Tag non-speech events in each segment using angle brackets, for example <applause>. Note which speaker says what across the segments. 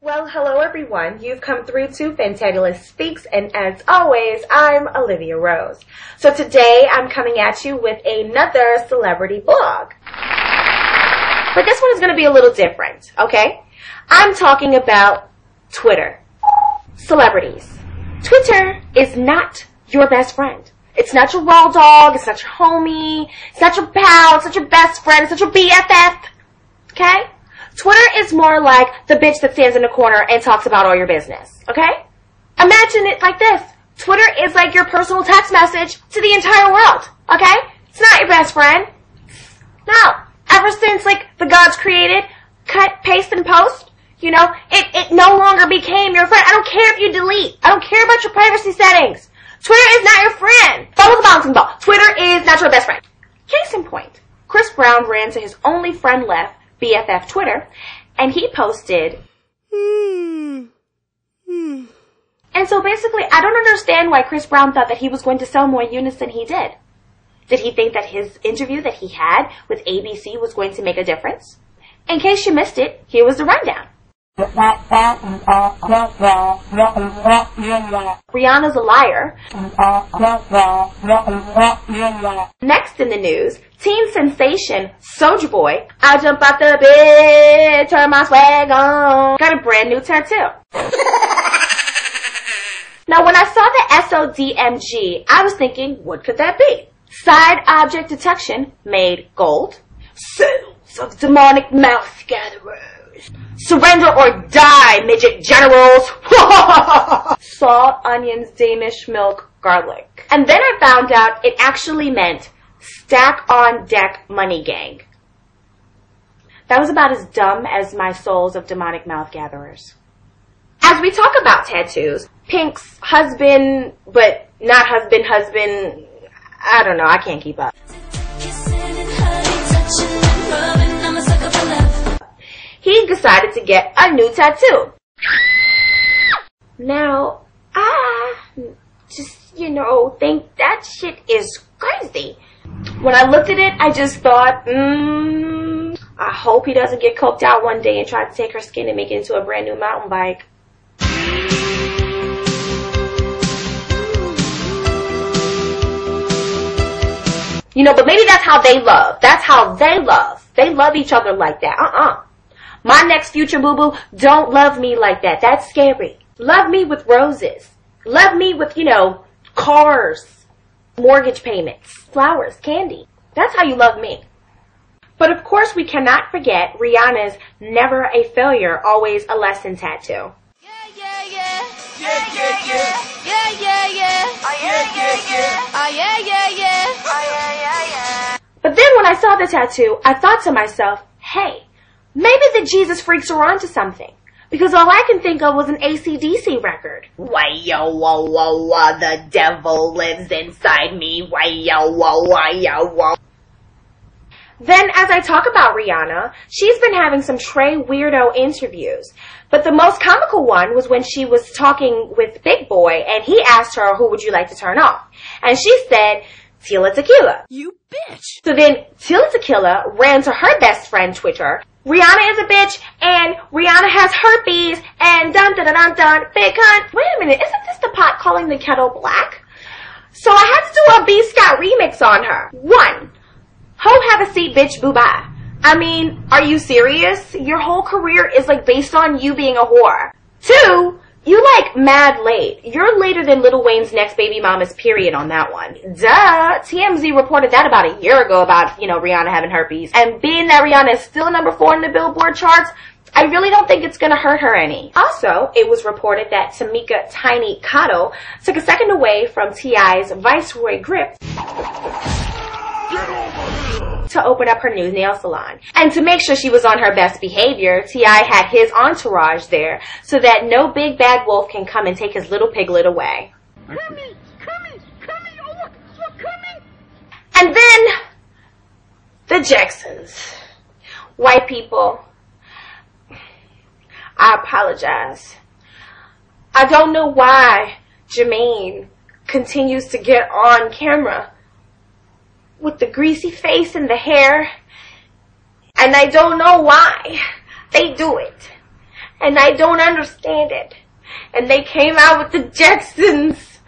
Speaker 1: Well, hello everyone. You've come through to Fantabulous Speaks, and as always, I'm Olivia Rose. So today I'm coming at you with another celebrity blog. But this one is going to be a little different, okay? I'm talking about Twitter. Celebrities. Twitter is not your best friend. It's not your raw dog, it's not your homie, it's not your pal, it's not your best friend, it's not your BFF. Okay? Twitter is more like the bitch that stands in the corner and talks about all your business. Okay? Imagine it like this. Twitter is like your personal text message to the entire world. Okay? It's not your best friend. No. Ever since like the gods created, cut, paste, and post, you know, it, it no longer became your friend. I don't care if you delete. I don't care about your privacy settings. Twitter is not your friend. Follow the bouncing ball. Twitter is not your best friend. Case in point. Chris Brown ran to his only friend left BFF Twitter, and he posted, and so basically, I don't understand why Chris Brown thought that he was going to sell more units than he did. Did he think that his interview that he had with ABC was going to make a difference? In case you missed it, here was the rundown. Rihanna's a liar. Next in the news, teen sensation Soulja Boy. I jump out the bed, turn my swag on. Got a brand new tattoo. <laughs> now when I saw the SODMG, I was thinking, what could that be? Side object detection made gold. Cells of demonic mouth gatherers. Surrender or die, midget generals. <laughs> Salt, onions, Danish milk, garlic. And then I found out it actually meant stack on deck money gang. That was about as dumb as my souls of demonic mouth gatherers. As we talk about tattoos, Pink's husband, but not husband, husband, I don't know, I can't keep up. Decided to get a new tattoo. Now, I just, you know, think that shit is crazy. When I looked at it, I just thought, mmm, I hope he doesn't get coked out one day and try to take her skin and make it into a brand new mountain bike. You know, but maybe that's how they love. That's how they love. They love each other like that. Uh-uh. My next future boo boo don't love me like that. That's scary. Love me with roses. Love me with, you know, cars, mortgage payments, flowers, candy. That's how you love me. But of course, we cannot forget Rihanna's never a failure, always a lesson tattoo.
Speaker 2: Yeah, yeah, yeah. Yeah, yeah, yeah. Yeah, yeah, yeah. Oh, yeah, yeah, yeah. Oh, yeah, yeah, yeah. Oh, yeah, yeah, yeah.
Speaker 1: But then when I saw the tattoo, I thought to myself, hey, maybe the Jesus freaks are onto something. Because all I can think of was an ACDC record. Why yo whoa whoa whoa, the devil lives inside me. Why yo whoa whoa yo whoa. Then, as I talk about Rihanna, she's been having some Trey weirdo interviews. But the most comical one was when she was talking with Big Boy and he asked her, who would you like to turn off? And she said, Tila Tequila.
Speaker 2: You bitch.
Speaker 1: So then Tila Tequila ran to her best friend Twitter. Rihanna is a bitch and Rihanna has herpes and dun dun dun dun dun big cunt. Wait a minute, isn't this the pot calling the kettle black? So I had to do a B Scott remix on her. One, ho have a seat bitch boo bye. I mean, are you serious? Your whole career is like based on you being a whore. Two, you like mad late. You're later than Lil Wayne's next baby mama's period on that one. Duh. TMZ reported that about a year ago about, you know, Rihanna having herpes. And being that Rihanna is still number four in the Billboard charts, I really don't think it's gonna hurt her any. Also, it was reported that Tameka Tiny Cottle took a second away from T.I.'s Viceroy grip to open up her new nail salon. And to make sure she was on her best behavior, T.I. had his entourage there so that no big bad wolf can come and take his little piglet away.
Speaker 2: Coming, coming, coming. Oh, look, coming.
Speaker 1: And then, the Jacksons. White people. I apologize. I don't know why Jermaine continues to get on camera with the greasy face and the hair. And I don't know why they do it. and I don't understand it. And they came out with the Jetsons,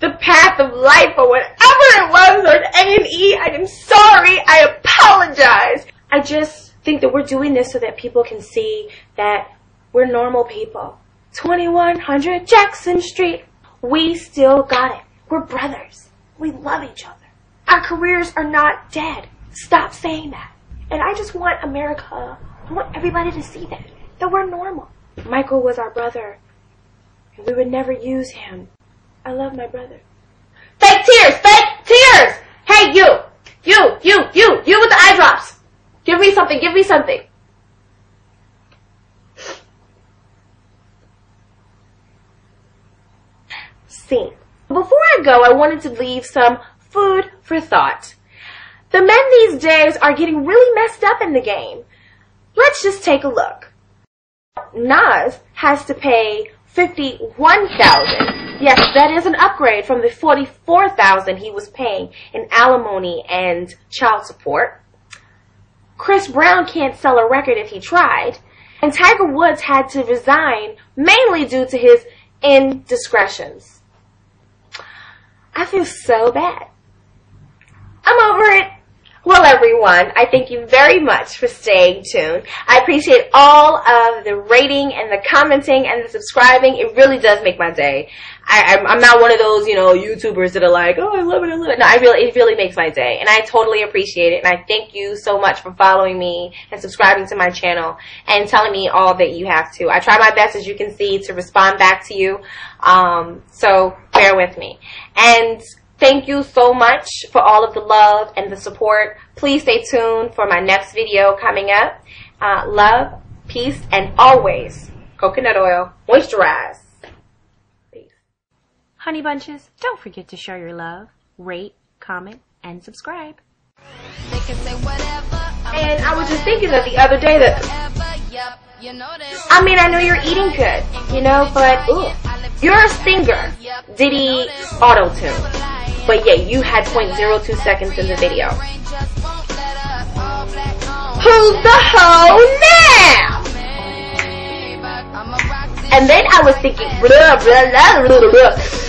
Speaker 1: the path of life, or whatever it was, or A&E. I am sorry. I apologize. I just think that we're doing this so that people can see that we're normal people. 2100 Jackson Street. We still got it. We're brothers. We love each other. Our careers are not dead. Stop saying that. And I just want America, I want everybody to see that, that we're normal. Michael was our brother, and we would never use him. I love my brother. Fake tears! Fake tears! Hey, you! You! You! You! You with the eye drops! Give me something! Give me something! Scene. Before I go, I wanted to leave some food for thought. The men these days are getting really messed up in the game. Let's just take a look. Nas has to pay 51,000. Yes, that is an upgrade from the 44,000 he was paying in alimony and child support. Chris Brown can't sell a record if he tried. And Tiger Woods had to resign mainly due to his indiscretions. I feel so bad. I'm over it. Well, everyone, I thank you very much for staying tuned. I appreciate all of the rating and the commenting and the subscribing. It really does make my day. I, I'm, I'm not one of those, you know, YouTubers that are like, oh, I love it, I love it. No, I really, it really makes my day. And I totally appreciate it. And I thank you so much for following me and subscribing to my channel and telling me all that you have to. I try my best, as you can see, to respond back to you. Um, so bear with me. And Thank you so much for all of the love and the support. Please stay tuned for my next video coming up. Uh, love, peace, and always coconut oil. Moisturize. Peace.
Speaker 3: Honey Bunches, don't forget to show your love, rate, comment, and subscribe.
Speaker 2: They can say whatever.
Speaker 1: And I was just thinking that the other day that,
Speaker 2: whatever. Yep, you know this.
Speaker 1: I mean, I know you're eating good, you know, but ooh, you're a singer. Diddy auto tune. But yeah, you had 0.02 seconds in the video. Who's the hoe now? And then I was thinking, blah, blah, blah, blah, blah.